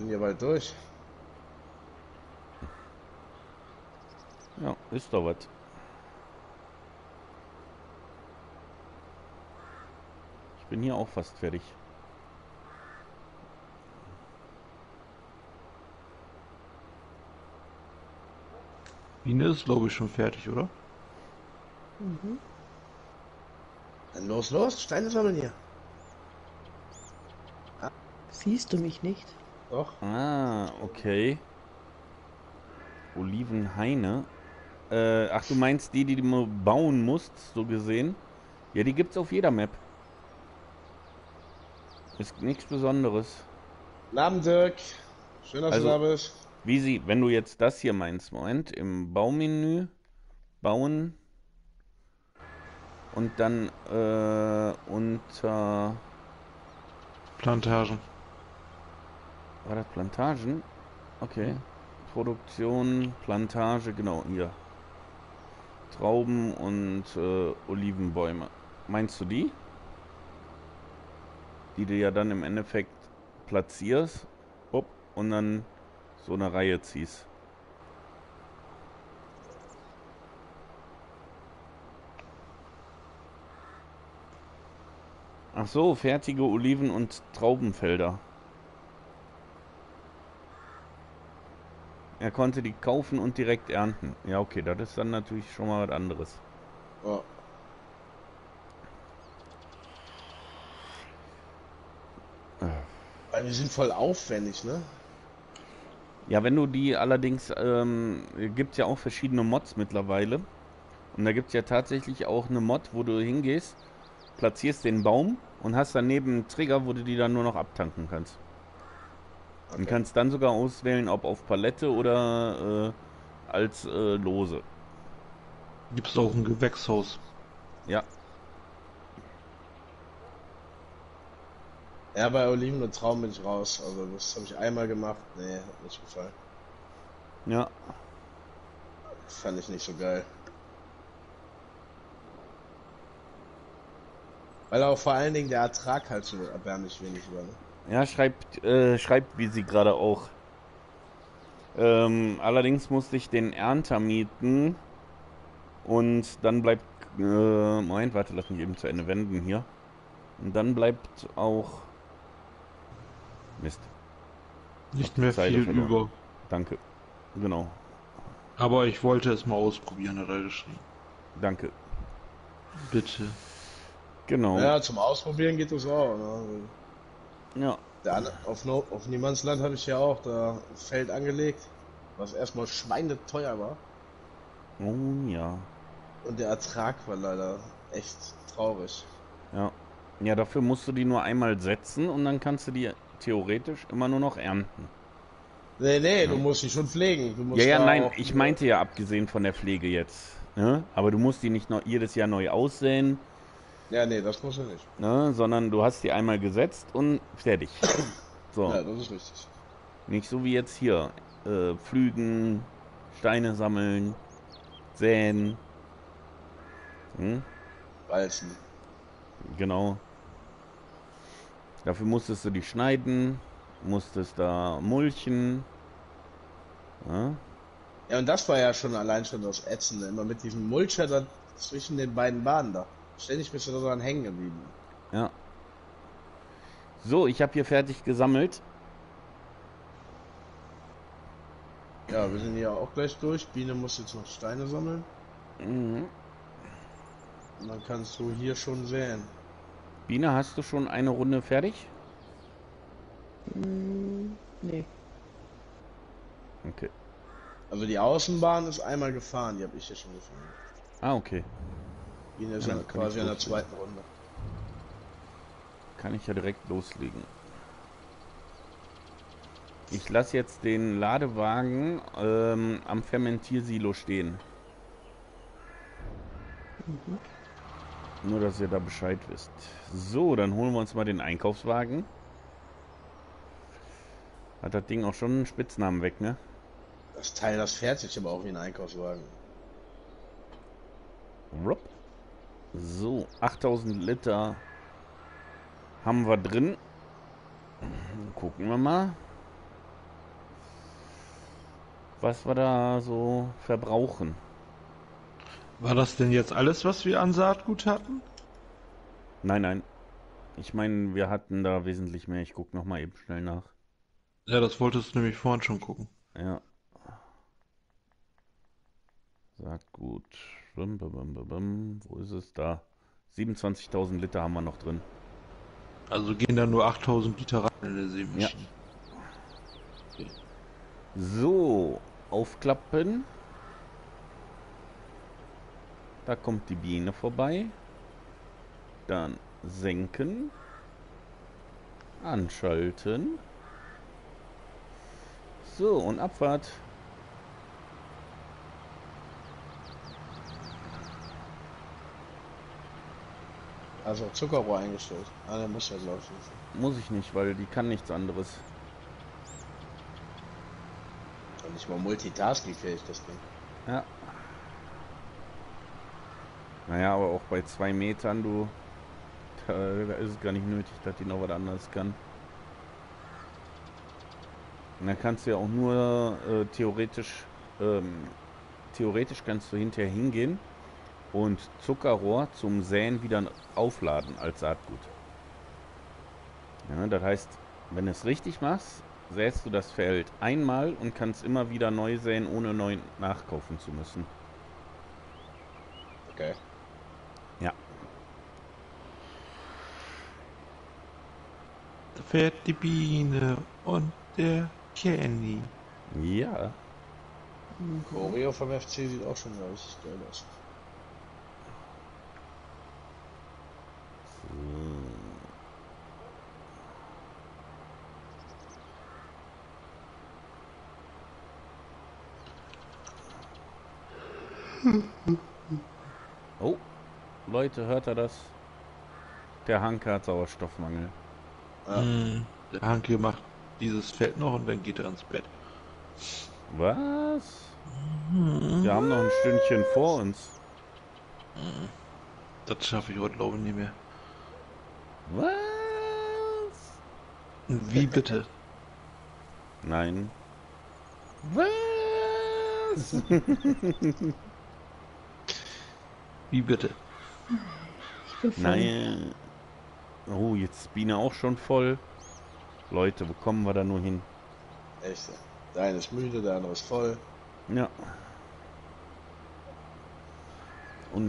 Sind hier bald durch. Ja, ist doch was. Ich bin hier auch fast fertig. Biene ist, glaube ich, schon fertig, oder? Mhm. Dann los, los, Steine sammeln hier. Siehst du mich nicht? Doch. Ah, okay. Olivenhaine. Äh, ach, du meinst die, die du bauen musst, so gesehen? Ja, die gibt's auf jeder Map. Ist nichts Besonderes. Abend, Dirk. Schön, dass Also- du da bist. Wie sie, wenn du jetzt das hier meinst, Moment, im Baumenü bauen und dann äh, unter Plantagen. War das Plantagen? Okay. Produktion, Plantage, genau, hier. Trauben und äh, Olivenbäume. Meinst du die? Die du ja dann im Endeffekt platzierst hopp, und dann so eine Reihe ziehst. Ach so, fertige Oliven- und Traubenfelder. Er konnte die kaufen und direkt ernten. Ja, okay, das ist dann natürlich schon mal was anderes. Ja. Weil wir sind voll aufwendig, ne? Ja, wenn du die allerdings, ähm, gibt ja auch verschiedene Mods mittlerweile. Und da gibt es ja tatsächlich auch eine Mod, wo du hingehst, platzierst den Baum und hast daneben einen Trigger, wo du die dann nur noch abtanken kannst. Und kannst dann sogar auswählen, ob auf Palette oder äh, als äh, Lose. Gibt's auch ein Gewächshaus. Ja, Ja, bei Oliven und Traum bin ich raus. Also das habe ich einmal gemacht. Nee, hat nicht gefallen. ja. Fand ich nicht so geil. Weil auch vor allen Dingen der Ertrag halt so erbärmlich wenig war. Ne? Ja, schreibt, äh, schreibt wie sie gerade auch. Ähm, allerdings musste ich den Ernter mieten und dann bleibt. Äh, Moment, warte, lass mich eben zu Ende wenden hier. Und dann bleibt auch. Mist, Nicht mehr Zeile viel verloren. über. danke. Genau, Aber ich wollte es mal ausprobieren, hat er geschrieben. danke. Bitte. Genau. Ja, zum Ausprobieren geht das auch. Ne? Ja. Der, auf, no auf Niemandsland habe ich ja auch da ein Feld angelegt, was erstmal schweineteuer war. Oh ja. Und der Ertrag war leider echt traurig. Ja. Ja, dafür musst du die nur einmal setzen und dann kannst du die theoretisch immer nur noch ernten. Nee, nee, du musst die schon pflegen. Ja, ja, nein, ich meinte ja abgesehen von der Pflege jetzt. Ne? Aber du musst die nicht noch jedes Jahr neu aussäen, Ja, nee, das musst du nicht. ne? sondern du hast die einmal gesetzt und fertig. So, Ja, das ist richtig. nicht so wie jetzt hier. Äh, pflügen, Steine sammeln, säen. Hm? Walzen. Genau. Dafür musstest du die schneiden, musstest da mulchen. Ja? Ja, und das war ja schon allein schon das Ätzende. Immer mit diesem Mulcher da zwischen den beiden Bahnen da. Ständig bist du da dran hängen geblieben. Ja. So, ich habe hier fertig gesammelt. Ja, wir sind hier auch gleich durch. Biene muss jetzt noch Steine sammeln. Mhm. Und dann kannst du hier schon säen. Biene, hast du schon eine Runde fertig? Hm, nee. Okay. Also die Außenbahn ist einmal gefahren, die habe ich hier schon gefahren. Ah, okay. Biene ist Ja, ja, quasi ich in der zweiten Runde. Kann ich ja direkt loslegen. Ich lasse jetzt den Ladewagen ähm, am Fermentiersilo stehen. Nur, dass ihr da Bescheid wisst. So, dann holen wir uns mal den Einkaufswagen. Hat das Ding auch schon einen Spitznamen weg, ne? Das Teil, das fährt sich aber auch wie ein Einkaufswagen. Rupp. So, 8000 Liter haben wir drin. Gucken wir mal, was wir da so verbrauchen. War das denn jetzt alles, was wir an Saatgut hatten? Nein, nein. Ich meine, wir hatten da wesentlich mehr. Ich gucke noch mal eben schnell nach. Ja, das wolltest du nämlich vorhin schon gucken. Ja. Saatgut. Wo ist es da? 27.000 Liter haben wir noch drin. Also gehen da nur 8000 Liter rein in der Sämaschine. So, aufklappen. Da kommt die Biene vorbei. Dann senken. Anschalten. So, und Abfahrt. Also Zuckerrohr eingestellt. Ah, der muss ja glaube ich nicht. Muss ich nicht, weil die kann nichts anderes. Und nicht mal multitaskingfähig, das Ding. Ja. Naja, aber auch bei zwei Metern, du, da, da ist es gar nicht nötig, dass die noch was anderes kann. Und dann kannst du ja auch nur äh, theoretisch, ähm, theoretisch kannst du hinterher hingehen und Zuckerrohr zum Säen wieder aufladen als Saatgut. Ja, das heißt, wenn du es richtig machst, säst du das Feld einmal und kannst immer wieder neu säen, ohne neu nachkaufen zu müssen. Okay. Ja. Da fährt die Biene und der Kenny. Ja. Choreo vom FC sieht auch schon richtig geil aus. Leute, hört ihr das? Der Hanke hat Sauerstoffmangel. Ja. Hm, Der Hanke macht dieses Feld noch und dann geht er ins Bett. Was? Wir haben noch ein Stündchen vor uns. Das schaffe ich heute glaube ich nicht mehr. Was? Wie bitte? Nein. Was? Wie bitte? Ich bin voll. Nein. Oh, jetzt ist Biene auch schon voll. Leute, wo kommen wir da nur hin? Echt. Der eine ist müde, der andere ist voll. Ja.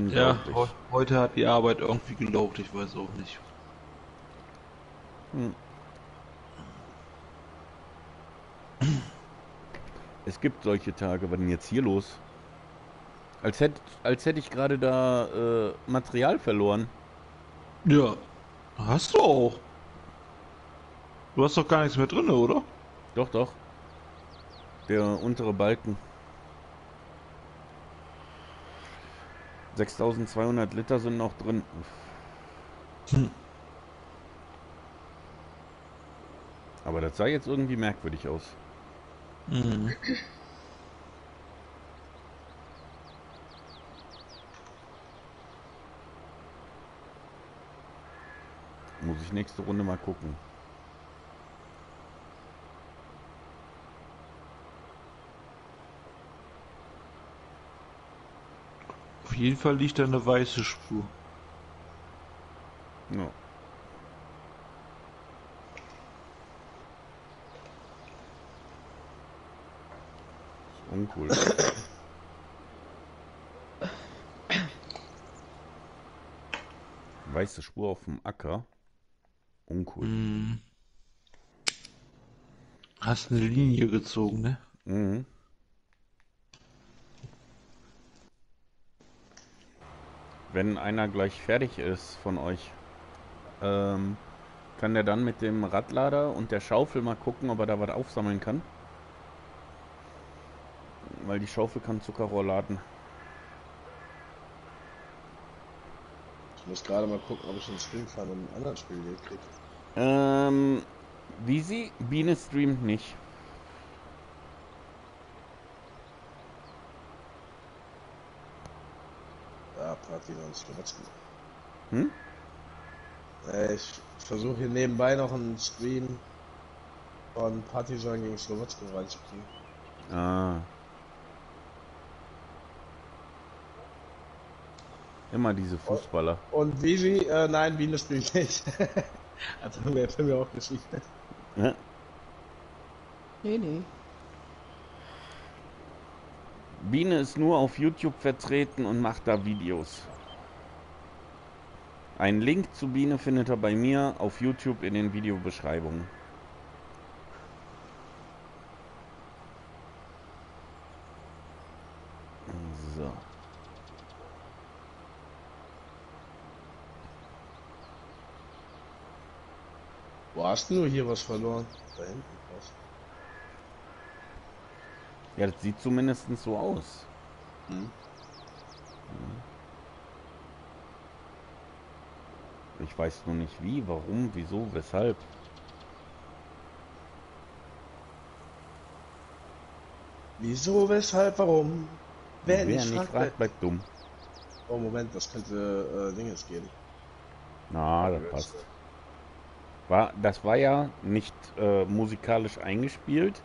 Ja, heute hat die Arbeit irgendwie gelobt, ich weiß auch nicht. Hm. Es gibt solche Tage. Was denn jetzt hier los? Als hätte als hätte ich gerade da äh, Material verloren. Ja, hast du auch. Du hast doch gar nichts mehr drin, oder? Doch, doch. Der untere Balken. 6200 Liter sind noch drin. Hm. Aber das sah jetzt irgendwie merkwürdig aus. Mhm. Muss ich nächste Runde mal gucken. Auf jeden Fall liegt da eine weiße Spur. Ja. Ist uncool. Weiße Spur auf dem Acker. Uncool. Mhm. Hast eine Linie gezogen, ne? Mhm. Wenn einer gleich fertig ist von euch, ähm, kann der dann mit dem Radlader und der Schaufel mal gucken, ob er da was aufsammeln kann. Weil die Schaufel kann Zuckerrohr laden. Ich muss gerade mal gucken, ob ich einen Stream von einem anderen Spiel hier krieg. Ähm, wie sie? Biene streamt nicht. Ja, Partizan Slowatzki. Hm? Äh, ich versuche hier nebenbei noch einen Stream von Partizan gegen Slowatzki reinzukriegen. Ah. Immer diese Fußballer. Und Visi, äh, nein, Biene spielt nicht. Hat er mir- hat mir auch geschrieben. Ja. Nee, nee. Biene ist nur auf YouTube vertreten und macht da Videos. Einen Link zu Biene findet er bei mir auf YouTube in den Videobeschreibungen. So. Wo hast du hier was verloren? Da hinten was. Ja, das sieht zumindest so aus. Hm. Ich weiß nur nicht wie, warum, wieso, weshalb. Wieso, weshalb, warum? Wer, nicht fragt, bleibt- bleibt dumm. Oh, Moment, das könnte äh, Dinges geben. Na, das passt. War, das war ja nicht äh, musikalisch eingespielt,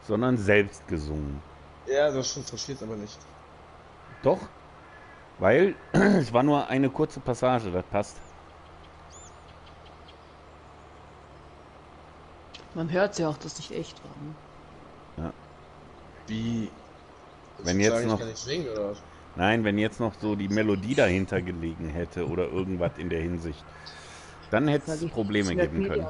sondern selbst gesungen. Ja, das interessiert aber nicht. Doch, weil es war nur eine kurze Passage, das passt. Man hört ja auch, dass nicht echt war. Ne? Wie? Das Wenn ist jetzt sagen, ich noch- kann nicht singen, oder was? Nein, wenn jetzt noch so die Melodie dahinter gelegen hätte oder irgendwas in der Hinsicht, dann hätte es Probleme geben können.